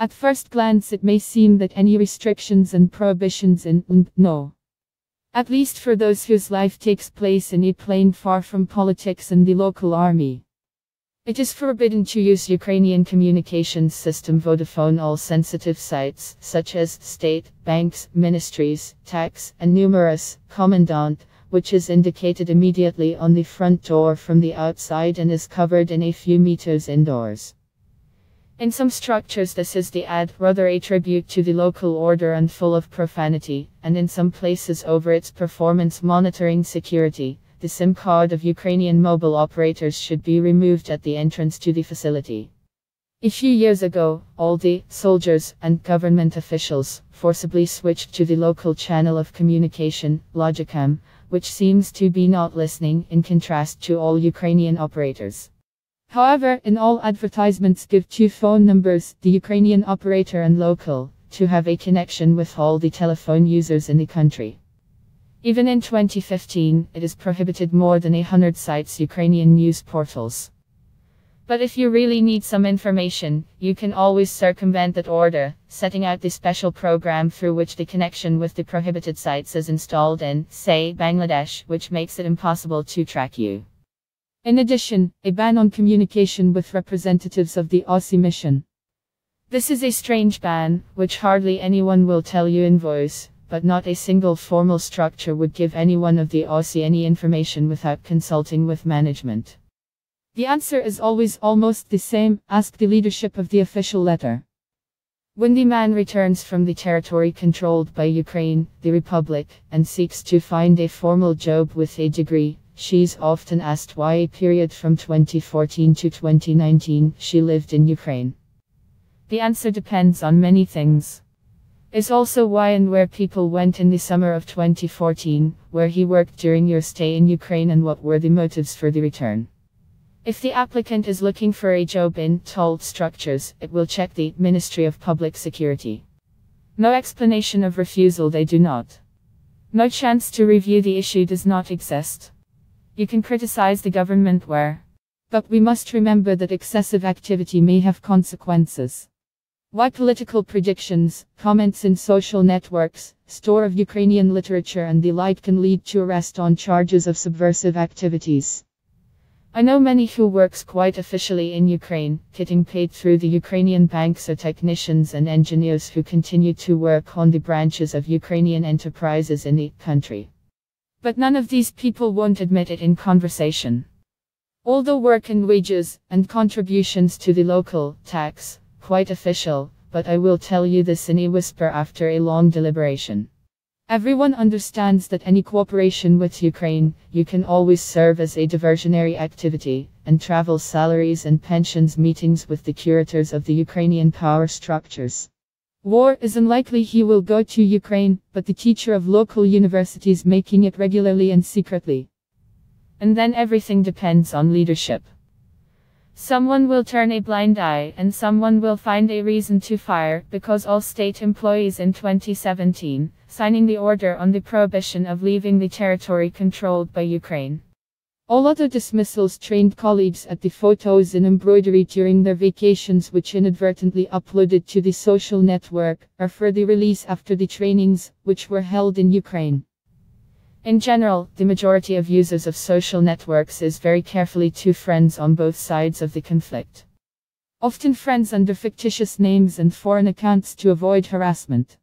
At first glance, it may seem that any restrictions and prohibitions in no. At least for those whose life takes place in a plane far from politics and the local army. It is forbidden to use Ukrainian communications system Vodafone all sensitive sites, such as state, banks, ministries, tax, and numerous, commandant, which is indicated immediately on the front door from the outside and is covered in a few meters indoors. In some structures, this is the ad, rather a tribute to the local order and full of profanity, and in some places, over its performance monitoring security the SIM card of Ukrainian mobile operators should be removed at the entrance to the facility. A few years ago, all the soldiers and government officials forcibly switched to the local channel of communication, Lugacom, which seems to be not listening in contrast to all Ukrainian operators. However, in all advertisements give two phone numbers, the Ukrainian operator and local, to have a connection with all the telephone users in the country. Even in 2015, it is prohibited more than hundred sites Ukrainian news portals. But if you really need some information, you can always circumvent that order, setting out the special program through which the connection with the prohibited sites is installed in, say, Bangladesh, which makes it impossible to track you. In addition, a ban on communication with representatives of the OSCE mission. This is a strange ban, which hardly anyone will tell you in voice, but not a single formal structure would give anyone of the OSCE any information without consulting with management. The answer is always almost the same ask the leadership of the official letter. When the man returns from the territory controlled by Ukraine, the Republic, and seeks to find a formal job with a degree, she's often asked why a period from 2014 to 2019 she lived in Ukraine. The answer depends on many things is also why and where people went in the summer of 2014, where he worked during your stay in Ukraine, and what were the motives for the return. If the applicant is looking for a job in told structures, it will check the Ministry of Public Security. No explanation of refusal, they do not. No chance to review the issue does not exist. You can criticize the government where. But we must remember that excessive activity may have consequences. Why political predictions, comments in social networks, store of Ukrainian literature and the like can lead to arrest on charges of subversive activities. I know many who works quite officially in Ukraine, getting paid through the Ukrainian banks or technicians and engineers who continue to work on the branches of Ukrainian enterprises in the country. But none of these people won't admit it in conversation. Although work and wages, and contributions to the local tax, quite official, but I will tell you this in a whisper after a long deliberation. Everyone understands that any cooperation with Ukraine, you can always serve as a diversionary activity, and travel salaries and pensions meetings with the curators of the Ukrainian power structures. War is unlikely he will go to Ukraine, but the teacher of local universities making it regularly and secretly. And then everything depends on leadership. Someone will turn a blind eye and someone will find a reason to fire because all state employees in 2017 signing the order on the prohibition of leaving the territory controlled by Ukraine. All other dismissals trained colleagues at the photos in embroidery during their vacations which inadvertently uploaded to the social network are for the release after the trainings which were held in Ukraine. In general, the majority of users of social networks is very carefully to friends on both sides of the conflict. Often friends under fictitious names and foreign accounts to avoid harassment.